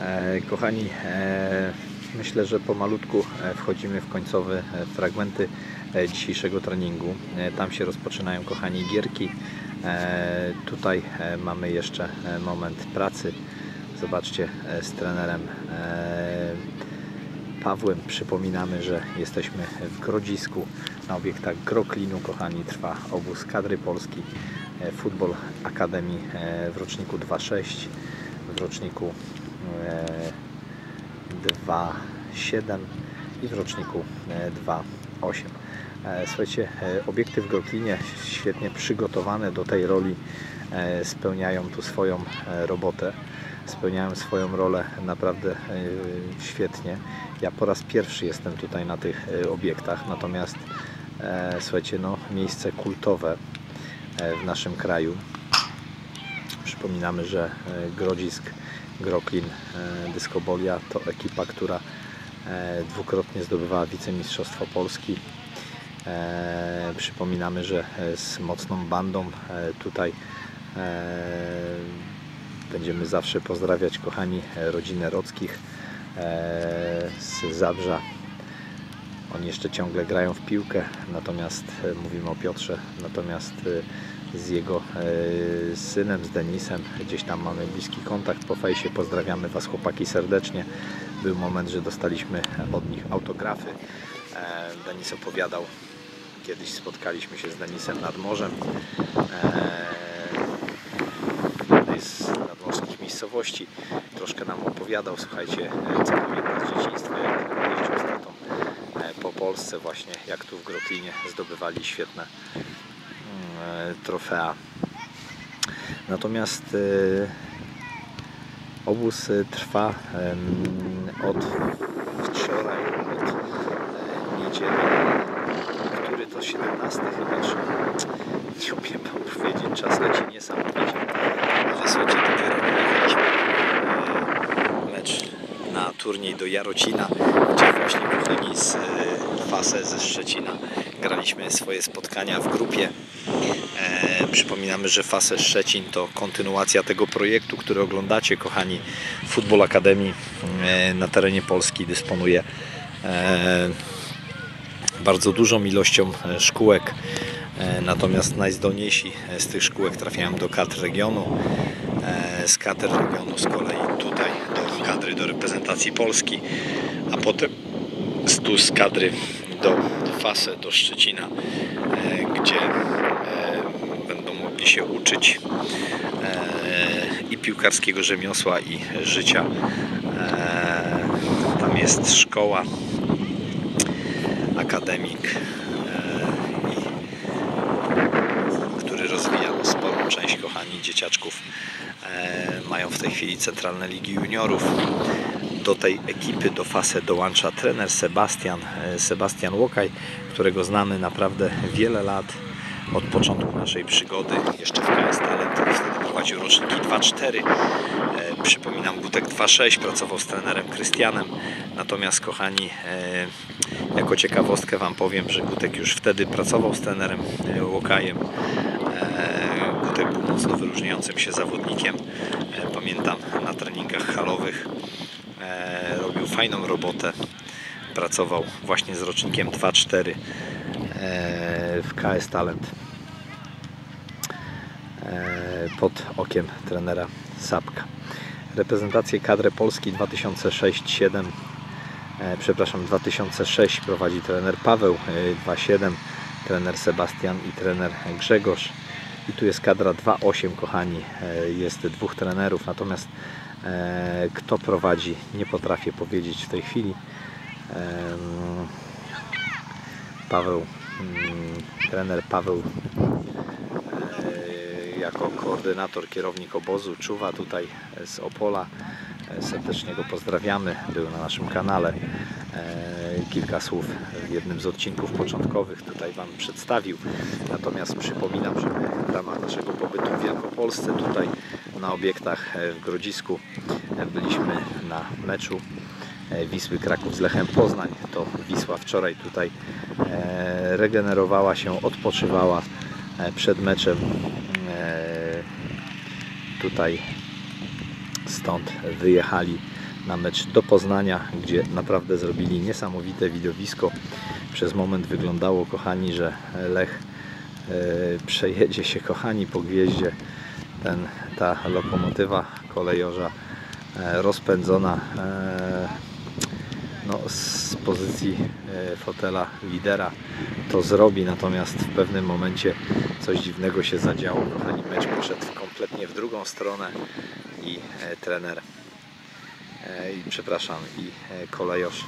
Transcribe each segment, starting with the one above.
E, Kochani, e, myślę, że pomalutku e, wchodzimy w końcowe fragmenty dzisiejszego treningu. Tam się rozpoczynają, kochani, gierki. Tutaj mamy jeszcze moment pracy. Zobaczcie z trenerem Pawłem przypominamy, że jesteśmy w Grodzisku na obiektach Groklinu. Kochani, trwa obóz kadry Polski Futbol Akademii w roczniku 2.6, w roczniku 2.7 i w roczniku e, 2.8. E, Słuchajcie, e, obiekty w Groklinie świetnie przygotowane do tej roli e, spełniają tu swoją e, robotę spełniają swoją rolę naprawdę e, świetnie. Ja po raz pierwszy jestem tutaj na tych e, obiektach, natomiast e, słuchajcie, no, miejsce kultowe e, w naszym kraju. Przypominamy, że e, Grodzisk, Groklin, e, Dyskobolia to ekipa, która e, dwukrotnie zdobywała wicemistrzostwo Polski. E, Przypominamy, że z mocną bandą tutaj Będziemy zawsze pozdrawiać, kochani, rodzinę Rockich z Zabrza. Oni jeszcze ciągle grają w piłkę, natomiast e, mówimy o Piotrze, natomiast e, z jego e, synem, z Denisem, gdzieś tam mamy bliski kontakt po fejsie. Pozdrawiamy Was chłopaki serdecznie. Był moment, że dostaliśmy od nich autografy. Denis opowiadał, kiedyś spotkaliśmy się z Denisem nad morzem. Z nadmorskich miejscowości. Troszkę nam opowiadał, słuchajcie, co pamięta z dzieciństwa, jak jeździł Polsce właśnie, jak tu w Groklinie zdobywali świetne mm, e, trofea. Natomiast e, obóz e, trwa od wczoraj, od niedzieli, który to 17 chyba, czy nie Wam powiedzieć, czas leci niesamowicie. Ale słuchajcie, dopiero jechaliśmy e, mecz na turniej do Jarocina, gdzie właśnie kochani z e, Fase ze Szczecina graliśmy swoje spotkania w grupie. E, przypominamy, że Fase Szczecin to kontynuacja tego projektu, który oglądacie, kochani. Futbol Akademii e, na terenie Polski dysponuje e, bardzo dużą ilością e, szkółek. E, Natomiast najzdolniejsi z tych szkółek trafiają do kadr regionu. Z kadr regionu z kolei tutaj do reprezentacji Polski, a potem tu z kadry do Fase, do Szczecina, e, gdzie e, będą mogli się uczyć e, i piłkarskiego rzemiosła, i życia. Tam jest szkoła, akademik, który rozwija no, sporą część kochani dzieciaczków. E, Mają w tej chwili centralne ligi juniorów. Do tej ekipy, do FASE dołącza trener Sebastian, e, Sebastian Łokaj, którego znamy naprawdę wiele lat od początku naszej przygody. Jeszcze w KS Talent wtedy prowadził roczniki 2-4. E, Przypominam, Gutek 2-6 pracował z trenerem Krystianem. Natomiast kochani, jako ciekawostkę Wam powiem, że Gutek już wtedy pracował z trenerem Łokajem. Był mocno wyróżniającym się zawodnikiem. E, Pamiętam na treningach halowych e, robił fajną robotę. Pracował właśnie z rocznikiem 2-4 e, w KS Talent pod okiem trenera Sapka. Reprezentację kadrę Polski 2006-7 e, przepraszam 2006 prowadzi trener Paweł e, 2-7 trener Sebastian i trener Grzegorz i tu jest kadra 2-8 kochani e, jest dwóch trenerów natomiast e, kto prowadzi nie potrafię powiedzieć w tej chwili Paweł mm, trener Paweł e, jako koordynator, kierownik obozu czuwa tutaj z Opola. Serdecznie go pozdrawiamy. Był na naszym kanale. E, Kilka słów w jednym z odcinków początkowych tutaj Wam przedstawił. Natomiast przypominam, że my w ramach naszego pobytu w Wielkopolsce tutaj na obiektach e, w Grodzisku e, byliśmy na meczu Wisły Kraków z Lechem Poznań. To Wisła wczoraj tutaj regenerowała się, odpoczywała przed meczem. Tutaj stąd wyjechali na mecz do Poznania, gdzie naprawdę zrobili niesamowite widowisko. Przez moment wyglądało, kochani, że Lech e, przejedzie się, kochani, po gwieździe. Ten, ta lokomotywa kolejorza e, rozpędzona e, no, z pozycji fotela lidera to zrobi, natomiast w pewnym momencie coś dziwnego się zadziało. Kochani, mecz poszedł kompletnie w drugą stronę i trener i przepraszam, i e, kolejorz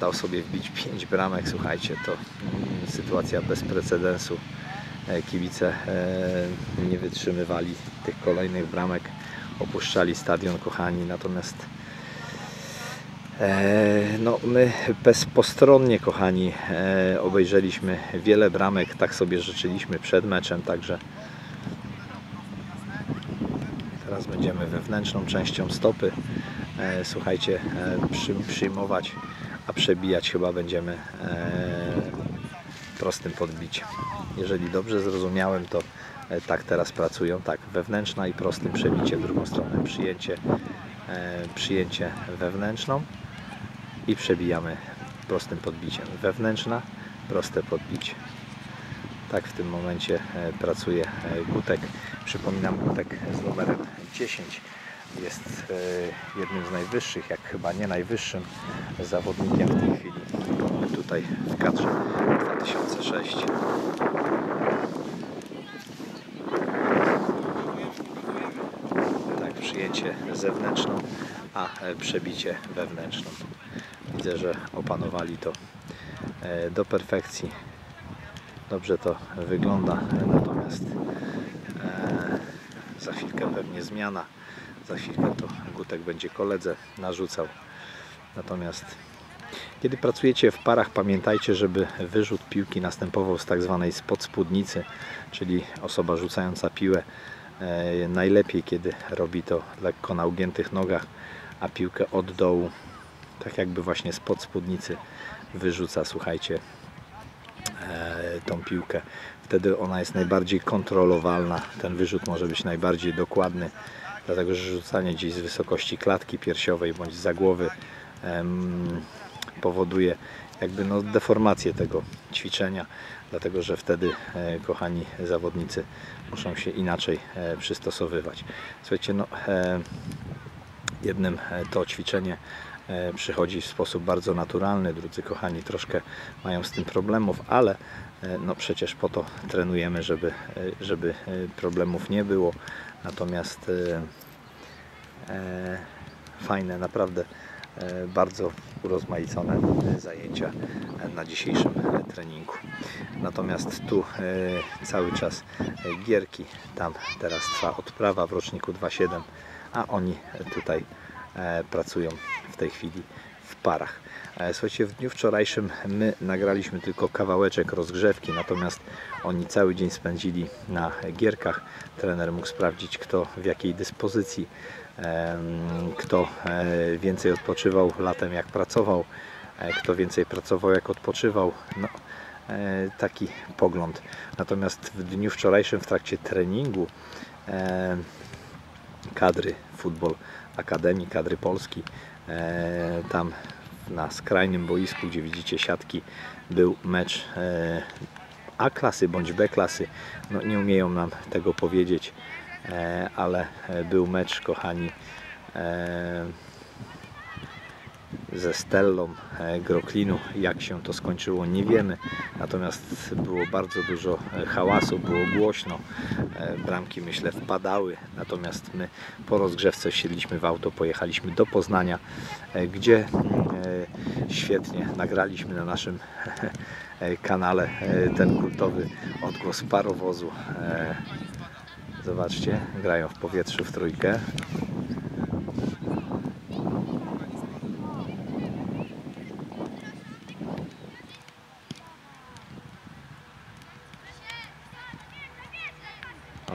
dał sobie wbić 5 bramek. Słuchajcie, to mm, sytuacja bez precedensu. E, Kibice e, nie wytrzymywali tych kolejnych bramek, opuszczali stadion, kochani, natomiast No, my bezpostronnie, kochani, obejrzeliśmy wiele bramek, tak sobie życzyliśmy przed meczem, także teraz będziemy wewnętrzną częścią stopy, słuchajcie, e, przy, przyjmować, a przebijać chyba będziemy e, prostym podbiciem. Jeżeli dobrze zrozumiałem, to e, tak teraz pracują, tak, wewnętrzna i prostym przebicie w drugą stronę, przyjęcie, e, przyjęcie wewnętrzną i przebijamy prostym podbiciem. Wewnętrzna, proste podbicie. Tak w tym momencie e, pracuje e, Gutek. Przypominam, Gutek z numerem 10 jest e, jednym z najwyższych, jak chyba nie najwyższym zawodnikiem w tej chwili tutaj w kadrze 2006. Tak, przyjęcie zewnętrzną, a e, przebicie wewnętrzną. Widzę, że opanowali to e, do perfekcji. Dobrze to wygląda, natomiast za chwilkę pewnie zmiana. Za chwilkę to Gutek będzie koledze narzucał. Natomiast kiedy pracujecie w parach, pamiętajcie, żeby wyrzut piłki następował z tak zwanej spod spódnicy, czyli osoba rzucająca piłę e, najlepiej, kiedy robi to lekko na ugiętych nogach, a piłkę od dołu, tak jakby właśnie spod spódnicy wyrzuca, słuchajcie, e, tą piłkę. Wtedy ona jest najbardziej kontrolowalna. Ten wyrzut może być najbardziej dokładny, dlatego że rzucanie gdzieś z wysokości klatki piersiowej bądź za głowy powoduje jakby no deformację tego ćwiczenia, dlatego że wtedy, e, kochani zawodnicy, muszą się inaczej e, przystosowywać. Słuchajcie, no e, jednym to ćwiczenie przychodzi w sposób bardzo naturalny, drudzy kochani troszkę mają z tym problemów, ale no przecież po to trenujemy, żeby, e, żeby e, problemów nie było. Natomiast e, e, fajne, naprawdę e, bardzo urozmaicone e, zajęcia e, na dzisiejszym e, treningu. Natomiast tu e, cały czas e, gierki, tam teraz trwa odprawa w roczniku 2.7, a oni tutaj e, pracują w tej chwili w parach. E, Słuchajcie, w dniu wczorajszym my nagraliśmy tylko kawałeczek rozgrzewki, natomiast oni cały dzień spędzili na gierkach. Trener mógł sprawdzić, kto w jakiej dyspozycji, kto e, więcej odpoczywał latem, jak pracował, e, kto więcej pracował, jak odpoczywał. No, taki pogląd. Natomiast w dniu wczorajszym, w trakcie treningu, kadry Futbol Akademii, kadry Polski. E, tam na skrajnym boisku, gdzie widzicie siatki, był mecz e, A klasy bądź B klasy. No, nie umieją nam tego powiedzieć, e, ale był mecz, kochani, ze Stellą e, Groklinu. Jak się to skończyło, nie wiemy. Natomiast było bardzo dużo e, hałasu, było głośno. E, Bramki, myślę, wpadały. Natomiast my po rozgrzewce wsiedliśmy w auto, pojechaliśmy do Poznania, gdzie świetnie nagraliśmy na naszym kanale ten kultowy odgłos parowozu. Zobaczcie, grają w powietrzu w trójkę.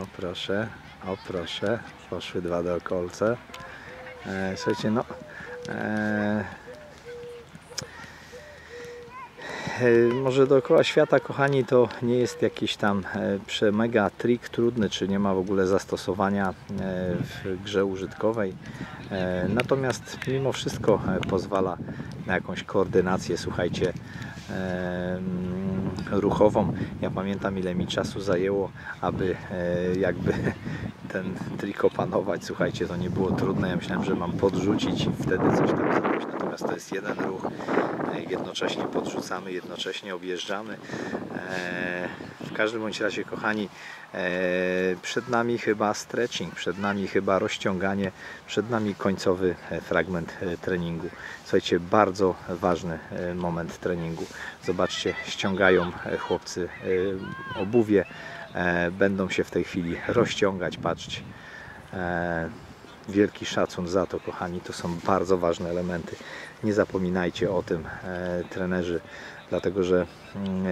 O proszę, o proszę, poszły dwa do kolce. E, słuchajcie, no. E, e, może dookoła świata, kochani, to nie jest jakiś tam e, przemega trik trudny, czy nie ma w ogóle zastosowania e, w grze użytkowej. Natomiast mimo wszystko pozwala na jakąś koordynację, słuchajcie, ruchową. Ja pamiętam ile mi czasu zajęło, aby e, jakby ten trik opanować. Słuchajcie, to nie było trudne. Ja myślałem, że mam podrzucić i wtedy coś tam zrobić. Natomiast to jest jeden ruch. E, Jednocześnie podrzucamy, jednocześnie objeżdżamy. Każdym bądź razie, kochani, e, przed nami chyba stretching, przed nami chyba rozciąganie, przed nami końcowy e, fragment e, treningu. Słuchajcie, bardzo ważny moment treningu. Zobaczcie, ściągają chłopcy obuwie, będą się w tej chwili rozciągać, patrzcie. Wielki szacun za to, kochani. To są bardzo ważne elementy. Nie zapominajcie o tym, trenerzy, dlatego że mm, e,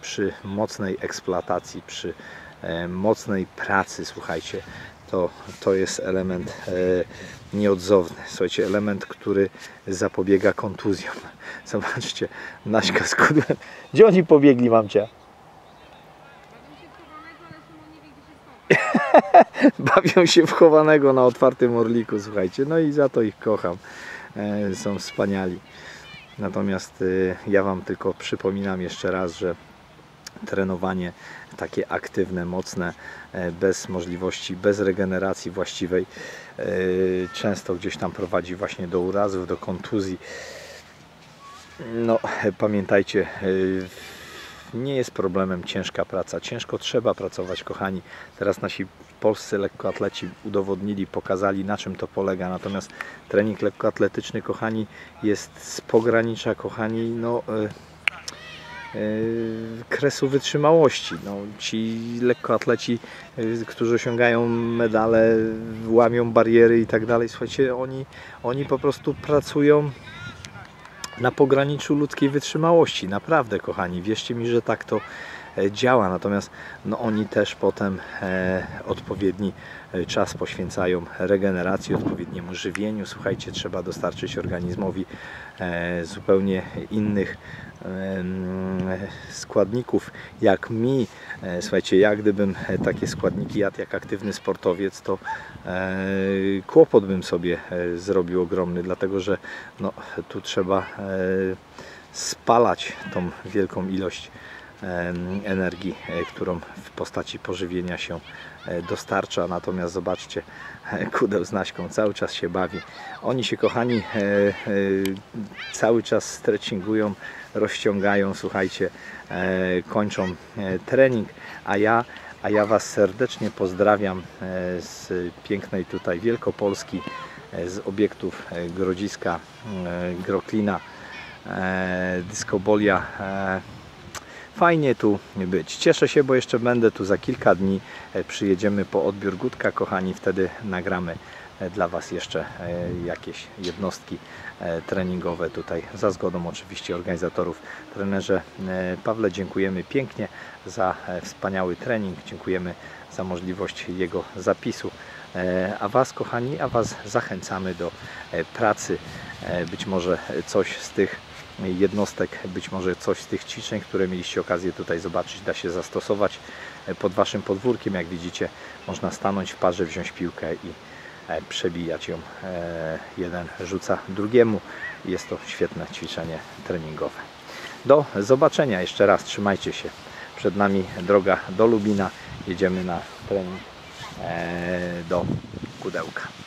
przy mocnej eksploatacji, przy e, mocnej pracy, słuchajcie, to, to jest element e, nieodzowny. Słuchajcie, element, który zapobiega kontuzjom. Zobaczcie, Naśka z kudłem. Gdzie oni pobiegli, mamcia? bawią się w chowanego na otwartym orliku, słuchajcie. No i za to ich kocham. Są wspaniali. Natomiast e, ja Wam tylko przypominam jeszcze raz, że trenowanie takie aktywne, mocne, e, bez możliwości, bez regeneracji właściwej, e, często gdzieś tam prowadzi właśnie do urazów, do kontuzji. No, pamiętajcie, e, nie jest problemem ciężka praca. Ciężko trzeba pracować, kochani. Teraz nasi polscy lekkoatleci udowodnili, pokazali na czym to polega. Natomiast trening lekkoatletyczny, kochani, jest z pogranicza, kochani, no e, e, kresu wytrzymałości. No, ci lekkoatleci, e, którzy osiągają medale, łamią bariery i tak dalej, słuchajcie, oni, oni po prostu pracują na pograniczu ludzkiej wytrzymałości. Naprawdę, kochani, wierzcie mi, że tak to działa. Natomiast no, oni też potem e, odpowiedni e, czas poświęcają regeneracji, odpowiedniemu żywieniu. Słuchajcie, trzeba dostarczyć organizmowi e, zupełnie innych składników. Jak mi, e, słuchajcie, jak gdybym e, takie składniki jadł jak aktywny sportowiec, to e, kłopot bym sobie e, zrobił ogromny, dlatego że no, tu trzeba e, spalać tą wielką ilość energii, e, którą w postaci pożywienia się e, dostarcza. Natomiast zobaczcie, e, kudeł z Naśką cały czas się bawi. Oni się, kochani, cały czas stretchingują, rozciągają, słuchajcie, kończą trening, a ja a ja Was serdecznie pozdrawiam z pięknej tutaj Wielkopolski, z obiektów Grodziska, Groklina, Dyskobolia. Fajnie tu być. Cieszę się, bo jeszcze będę tu za kilka dni. E, Przyjedziemy po odbiór Gutka, kochani. Wtedy nagramy e, dla Was jeszcze e, jakieś jednostki treningowe tutaj, za zgodą oczywiście organizatorów. Trenerze Pawle, dziękujemy pięknie za wspaniały trening. Dziękujemy za możliwość jego zapisu. A Was, kochani, a Was zachęcamy do pracy. Być może coś z tych jednostek, być może coś z tych ćwiczeń, które mieliście okazję tutaj zobaczyć, da się zastosować e, pod Waszym podwórkiem. Jak widzicie, można stanąć w parze, wziąć piłkę i e, przebijać ją. E, Jeden rzuca drugiemu. Jest to świetne ćwiczenie treningowe. Do zobaczenia jeszcze raz. Trzymajcie się. Przed nami droga do Lubina. Jedziemy na trening do Kudełka.